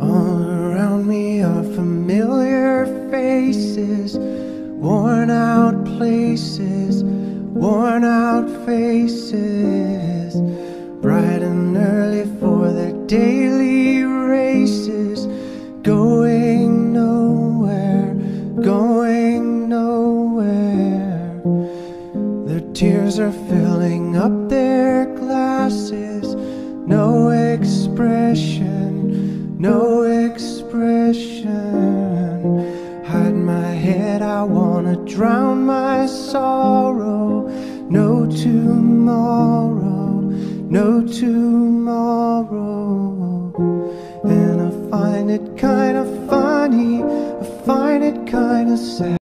All around me are familiar faces, worn out places, worn out faces, bright and early for their daily races, going nowhere, going nowhere. Their tears are filling up their glasses, no expression, no expression. Hide my head, I wanna drown my sorrow. No tomorrow, no tomorrow. And I find it kinda funny, I find it kinda sad.